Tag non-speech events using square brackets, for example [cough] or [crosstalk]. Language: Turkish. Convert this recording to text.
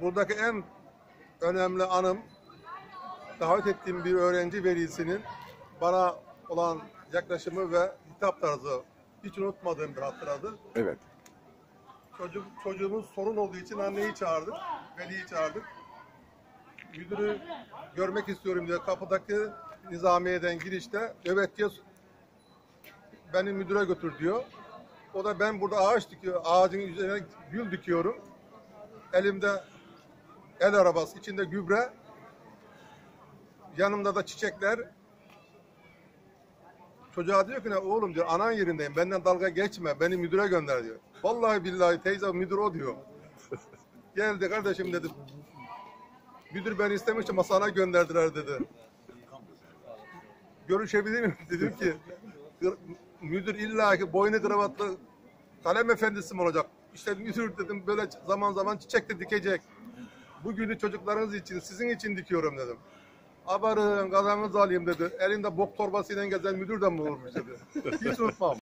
buradaki en önemli anım davet ettiğim bir öğrenci velisinin bana olan yaklaşımı ve hitap tarzı hiç unutmadığım bir hatıradır. Evet. Çocuk, çocuğumuz sorun olduğu için anneyi çağırdık, veliyi çağırdık. Müdürü görmek istiyorum diye kapıdaki nizamiyeden girişte nöbetçiye beni müdüre götür diyor. O da ben burada ağaç dikiyor, ağacın üzerine gül dikiyorum. Elimde el arabası, içinde gübre. Yanımda da çiçekler. Çocuğa diyor ki ne oğlum diyor anan yerindeyim benden dalga geçme beni müdüre gönder diyor. Vallahi billahi teyze müdür o diyor. [laughs] Geldi kardeşim dedi. Müdür beni istemişti ama sana gönderdiler dedi. Görüşebilir miyim? [laughs] Dedim ki "Gır- müdür illa ki boynu kravatlı kalem efendisi mi olacak? İşte müdür dedim böyle zaman zaman çiçek de dikecek. Bugünü çocuklarınız için, sizin için dikiyorum dedim. Abarın, kazanınızı alayım dedi. Elinde bok torbasıyla gezen müdür de mi olurmuş dedi. Hiç unutmam.